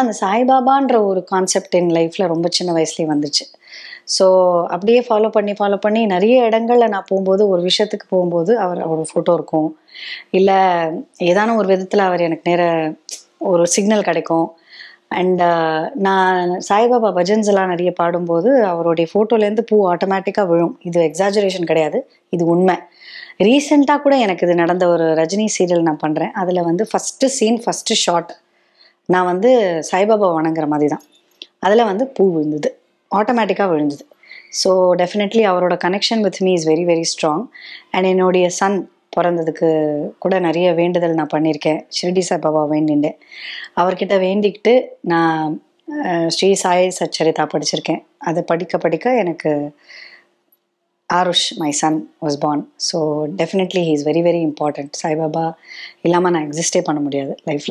அந்த சாய்பாபான்ற ஒரு கான்செப்ட் என் லைஃப்பில் ரொம்ப சின்ன வயசுலேயே வந்துச்சு. ஸோ அப்படியே ஃபாலோ பண்ணி ஃபாலோ பண்ணி நிறைய இடங்களில் நான் போகும்போது ஒரு விஷயத்துக்கு போகும்போது அவர் அவரோட ஃபோட்டோ இருக்கும். இல்லை ஏதான ஒரு விதத்தில் அவர் எனக்கு நேர ஒரு சிக்னல் கிடைக்கும். அண்ட் நான் சாய்பாபா பஜன்ஸ் எல்லாம் நிறைய பாடும்போது அவருடைய ஃபோட்டோலேருந்து பூ ஆட்டோமேட்டிக்காக விழும். இது எக்ஸாஜுரேஷன் கிடையாது. இது உண்மை. ரீசெண்டாக கூட எனக்கு இது நடந்த ஒரு ரஜினி சீரியல் நான் பண்ணுறேன் அதில் வந்து ஃபஸ்ட்டு சீன் ஃபஸ்ட்டு ஷார்ட் நான் வந்து சாய்பாபா வணங்குற மாதிரி தான் அதில் வந்து பூ விழுந்தது. ஆட்டோமேட்டிக்காக விழுந்தது. ஸோ டெஃபினெட்லி அவரோட connection with me is very very strong and என்னுடைய சன் பிறந்ததுக்கு கூட நிறைய வேண்டுதல் நான் பண்ணியிருக்கேன். ஷிரடி சாய்பாபா வேண்டிண்டேன் அவர்கிட்ட வேண்டிக்கிட்டு நான் ஸ்ரீ சாய் சச்சரிதா படிச்சிருக்கேன். அதை படிக்க படிக்க எனக்கு Aarush my son was born so definitely he is very very important Saibaba இல்லாமல் நான் எக்ஸிஸ்டே பண்ண முடியாது லைஃப்பில்